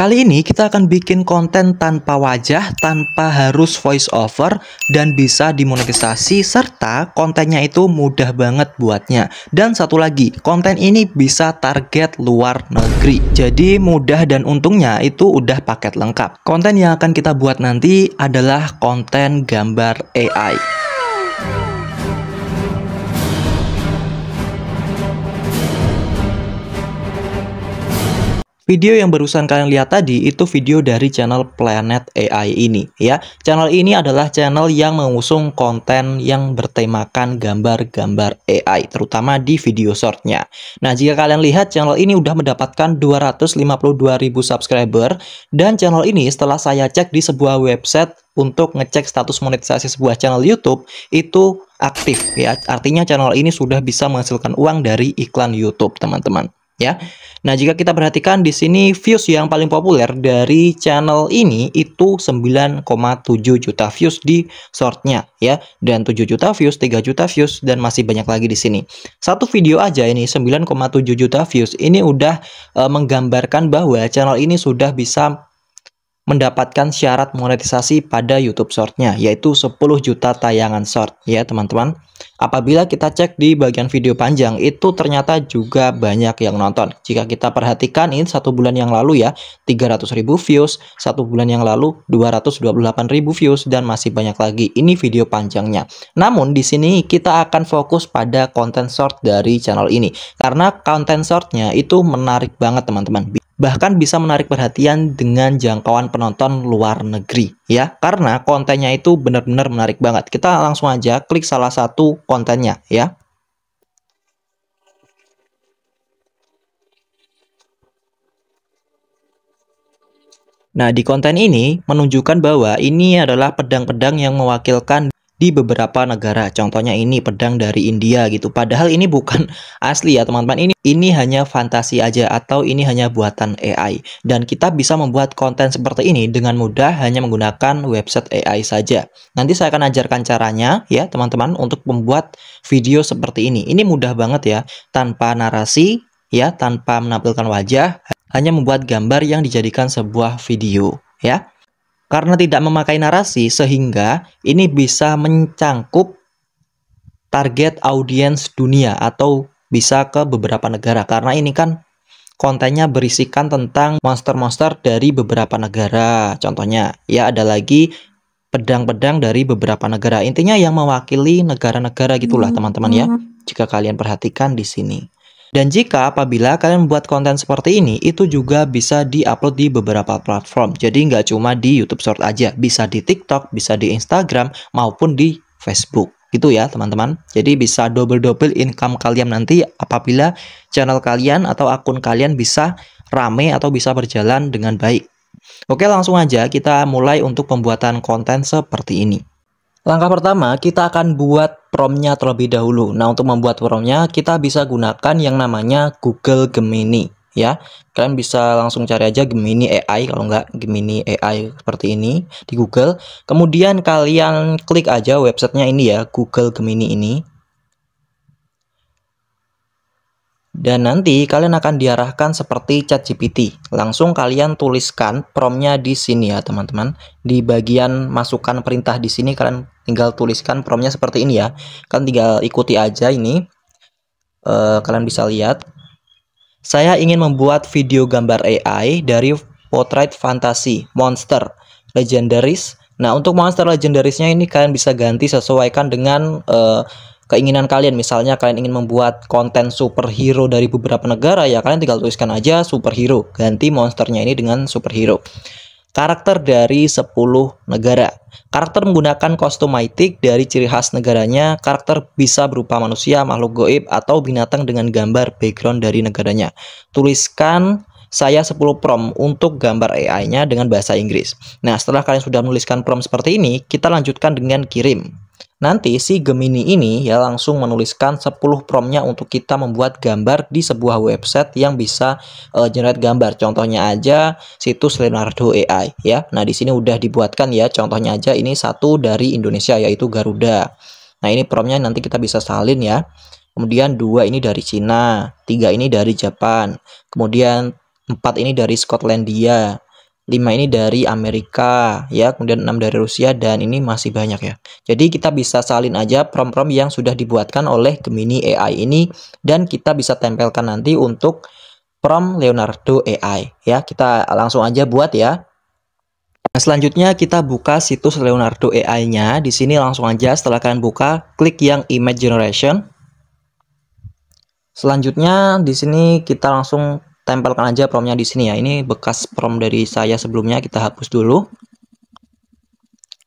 Kali ini kita akan bikin konten tanpa wajah, tanpa harus voice over, dan bisa dimonetisasi, serta kontennya itu mudah banget buatnya. Dan satu lagi, konten ini bisa target luar negeri. Jadi mudah dan untungnya itu udah paket lengkap. Konten yang akan kita buat nanti adalah konten gambar AI. Video yang barusan kalian lihat tadi itu video dari channel Planet AI ini ya. Channel ini adalah channel yang mengusung konten yang bertemakan gambar-gambar AI terutama di video shortnya. Nah jika kalian lihat channel ini udah mendapatkan 252.000 subscriber dan channel ini setelah saya cek di sebuah website untuk ngecek status monetisasi sebuah channel YouTube itu aktif ya. Artinya channel ini sudah bisa menghasilkan uang dari iklan YouTube teman-teman ya. Nah, jika kita perhatikan di sini views yang paling populer dari channel ini itu 9,7 juta views di shortnya ya dan 7 juta views, 3 juta views dan masih banyak lagi di sini. Satu video aja ini 9,7 juta views ini udah e, menggambarkan bahwa channel ini sudah bisa mendapatkan syarat monetisasi pada YouTube Short-nya, yaitu 10 juta tayangan short ya teman-teman. Apabila kita cek di bagian video panjang, itu ternyata juga banyak yang nonton. Jika kita perhatikan ini satu bulan yang lalu ya, 300 ribu views, satu bulan yang lalu 228 ribu views, dan masih banyak lagi. Ini video panjangnya. Namun di sini kita akan fokus pada konten short dari channel ini. Karena konten shortnya itu menarik banget teman-teman bahkan bisa menarik perhatian dengan jangkauan penonton luar negeri ya. Karena kontennya itu benar-benar menarik banget. Kita langsung aja klik salah satu kontennya ya. Nah, di konten ini menunjukkan bahwa ini adalah pedang-pedang yang mewakilkan di beberapa negara. Contohnya ini pedang dari India gitu. Padahal ini bukan asli ya teman-teman. Ini ini hanya fantasi aja atau ini hanya buatan AI. Dan kita bisa membuat konten seperti ini dengan mudah hanya menggunakan website AI saja. Nanti saya akan ajarkan caranya ya teman-teman untuk membuat video seperti ini. Ini mudah banget ya, tanpa narasi ya, tanpa menampilkan wajah, hanya membuat gambar yang dijadikan sebuah video ya. Karena tidak memakai narasi sehingga ini bisa mencangkup target audiens dunia atau bisa ke beberapa negara karena ini kan kontennya berisikan tentang monster-monster dari beberapa negara. Contohnya, ya ada lagi pedang-pedang dari beberapa negara. Intinya yang mewakili negara-negara gitulah hmm, teman-teman ya. Hmm. Jika kalian perhatikan di sini. Dan jika apabila kalian membuat konten seperti ini, itu juga bisa diupload di beberapa platform. Jadi nggak cuma di YouTube Short aja, bisa di TikTok, bisa di Instagram, maupun di Facebook. Gitu ya teman-teman. Jadi bisa double-double income kalian nanti apabila channel kalian atau akun kalian bisa rame atau bisa berjalan dengan baik. Oke langsung aja kita mulai untuk pembuatan konten seperti ini. Langkah pertama, kita akan buat promnya terlebih dahulu. Nah, untuk membuat promnya, kita bisa gunakan yang namanya Google Gemini. Ya, kalian bisa langsung cari aja Gemini AI kalau nggak Gemini AI seperti ini di Google. Kemudian kalian klik aja websitenya ini ya, Google Gemini ini. Dan nanti kalian akan diarahkan seperti chat GPT. Langsung kalian tuliskan promnya di sini ya teman-teman. Di bagian masukkan perintah di sini kalian tinggal tuliskan promnya seperti ini ya. Kalian tinggal ikuti aja ini. Uh, kalian bisa lihat. Saya ingin membuat video gambar AI dari Portrait Fantasy Monster Legendaris. Nah untuk monster legendarisnya ini kalian bisa ganti sesuaikan dengan uh, keinginan kalian. Misalnya kalian ingin membuat konten superhero dari beberapa negara ya kalian tinggal tuliskan aja superhero. Ganti monsternya ini dengan superhero. Karakter dari 10 negara. Karakter menggunakan kostum mitik dari ciri khas negaranya. Karakter bisa berupa manusia makhluk goib atau binatang dengan gambar background dari negaranya. Tuliskan saya 10 prom untuk gambar AI-nya dengan bahasa Inggris. Nah, setelah kalian sudah menuliskan prom seperti ini, kita lanjutkan dengan kirim. Nanti si Gemini ini ya langsung menuliskan 10 promnya untuk kita membuat gambar di sebuah website yang bisa uh, generate gambar. Contohnya aja situs Leonardo AI ya. Nah, di sini udah dibuatkan ya. Contohnya aja ini satu dari Indonesia yaitu Garuda. Nah, ini promnya nanti kita bisa salin ya. Kemudian dua ini dari Cina, tiga ini dari Jepang, kemudian empat ini dari Skotlandia, 5 ini dari Amerika ya, kemudian 6 dari Rusia dan ini masih banyak ya. Jadi kita bisa salin aja prom-prom yang sudah dibuatkan oleh Gemini AI ini dan kita bisa tempelkan nanti untuk prom Leonardo AI ya. Kita langsung aja buat ya. Nah, selanjutnya kita buka situs Leonardo AI-nya. Di sini langsung aja setelah kalian buka, klik yang image generation. Selanjutnya di sini kita langsung tempelkan aja promnya di sini ya. Ini bekas prom dari saya sebelumnya kita hapus dulu.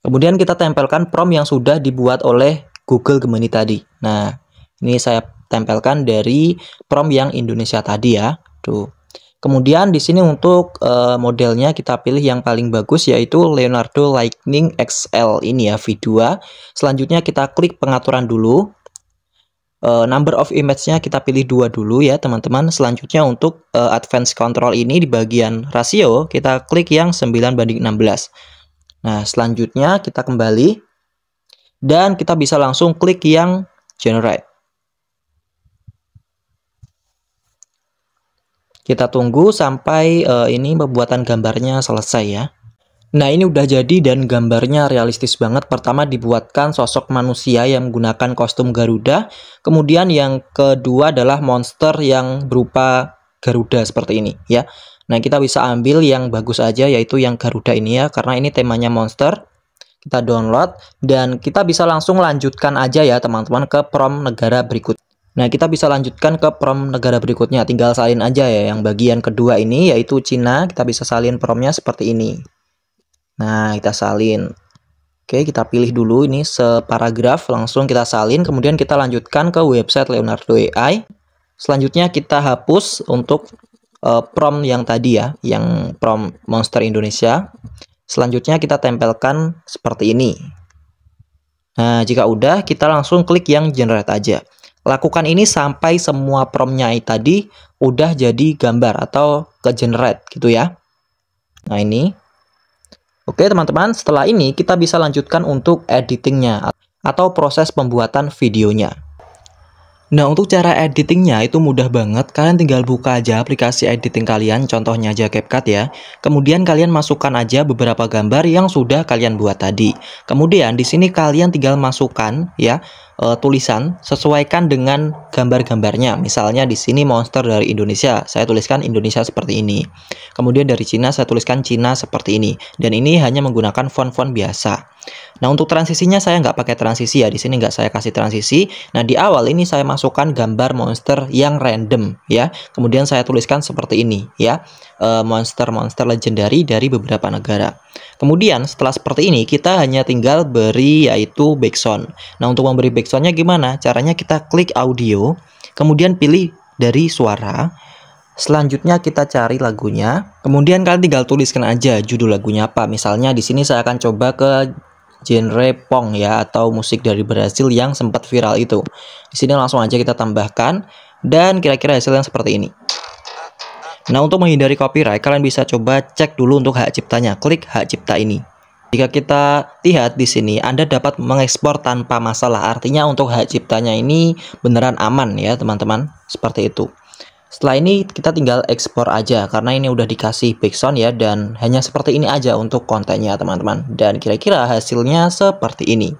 Kemudian kita tempelkan prom yang sudah dibuat oleh Google Gemini tadi. Nah, ini saya tempelkan dari prom yang Indonesia tadi ya. Tuh. Kemudian di sini untuk uh, modelnya kita pilih yang paling bagus yaitu Leonardo Lightning XL ini ya V2. Selanjutnya kita klik pengaturan dulu uh, number of image-nya kita pilih dua dulu ya teman-teman. Selanjutnya untuk uh, advance control ini di bagian rasio kita klik yang 9 banding 16. Nah, selanjutnya kita kembali dan kita bisa langsung klik yang generate. Kita tunggu sampai uh, ini pembuatan gambarnya selesai ya. Nah ini udah jadi dan gambarnya realistis banget. Pertama dibuatkan sosok manusia yang menggunakan kostum Garuda. Kemudian yang kedua adalah monster yang berupa Garuda seperti ini ya. Nah kita bisa ambil yang bagus aja yaitu yang Garuda ini ya. Karena ini temanya monster. Kita download dan kita bisa langsung lanjutkan aja ya teman-teman ke prom negara berikut. Nah, kita bisa lanjutkan ke prom negara berikutnya. Tinggal salin aja ya yang bagian kedua ini yaitu Cina. Kita bisa salin promnya seperti ini. Nah, kita salin. Oke, kita pilih dulu ini separagraf, langsung kita salin, kemudian kita lanjutkan ke website Leonardo AI. Selanjutnya kita hapus untuk uh, prom yang tadi ya, yang prom Monster Indonesia. Selanjutnya kita tempelkan seperti ini. Nah, jika udah, kita langsung klik yang generate aja. Lakukan ini sampai semua promnya tadi udah jadi gambar atau ke generate gitu ya. Nah, ini Oke teman-teman, setelah ini kita bisa lanjutkan untuk editingnya atau proses pembuatan videonya. Nah untuk cara editingnya itu mudah banget, kalian tinggal buka aja aplikasi editing kalian, contohnya aja CapCut ya. Kemudian kalian masukkan aja beberapa gambar yang sudah kalian buat tadi. Kemudian di sini kalian tinggal masukkan ya uh, tulisan sesuaikan dengan gambar-gambarnya. Misalnya di sini monster dari Indonesia, saya tuliskan Indonesia seperti ini. Kemudian dari Cina saya tuliskan Cina seperti ini. Dan ini hanya menggunakan font-font biasa. Nah untuk transisinya saya nggak pakai transisi ya di sini nggak saya kasih transisi. Nah di awal ini saya masukkan gambar monster yang random ya. Kemudian saya tuliskan seperti ini ya eh, monster-monster legendary dari beberapa negara. Kemudian setelah seperti ini kita hanya tinggal beri yaitu background. Nah untuk memberi backgroundnya gimana? Caranya kita klik audio, kemudian pilih dari suara. Selanjutnya kita cari lagunya. Kemudian kalian tinggal tuliskan aja judul lagunya apa. Misalnya di sini saya akan coba ke genre pong ya atau musik dari Brasil yang sempat viral itu. Di sini langsung aja kita tambahkan dan kira-kira hasil yang seperti ini. Nah, untuk menghindari copyright, kalian bisa coba cek dulu untuk hak ciptanya. Klik hak cipta ini. Jika kita lihat di sini, Anda dapat mengekspor tanpa masalah. Artinya untuk hak ciptanya ini beneran aman ya, teman-teman. Seperti itu. Setelah ini kita tinggal ekspor aja karena ini udah dikasih background ya dan hanya seperti ini aja untuk kontennya teman-teman. Dan kira-kira hasilnya seperti ini.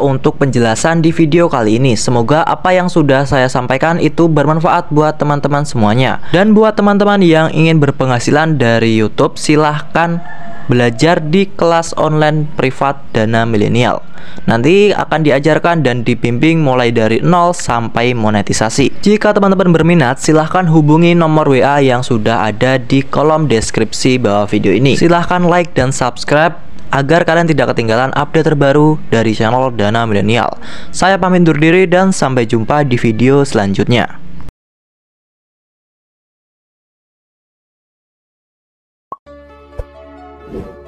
Untuk penjelasan di video kali ini. Semoga apa yang sudah saya sampaikan itu bermanfaat buat teman-teman semuanya. Dan buat teman-teman yang ingin berpenghasilan dari YouTube, silahkan belajar di kelas online privat dana milenial. Nanti akan diajarkan dan dibimbing mulai dari nol sampai monetisasi. Jika teman-teman berminat, silahkan hubungi nomor WA yang sudah ada di kolom deskripsi bawah video ini. Silahkan like dan subscribe agar kalian tidak ketinggalan update terbaru dari channel Dana Milenial. Saya pamit undur diri dan sampai jumpa di video selanjutnya. you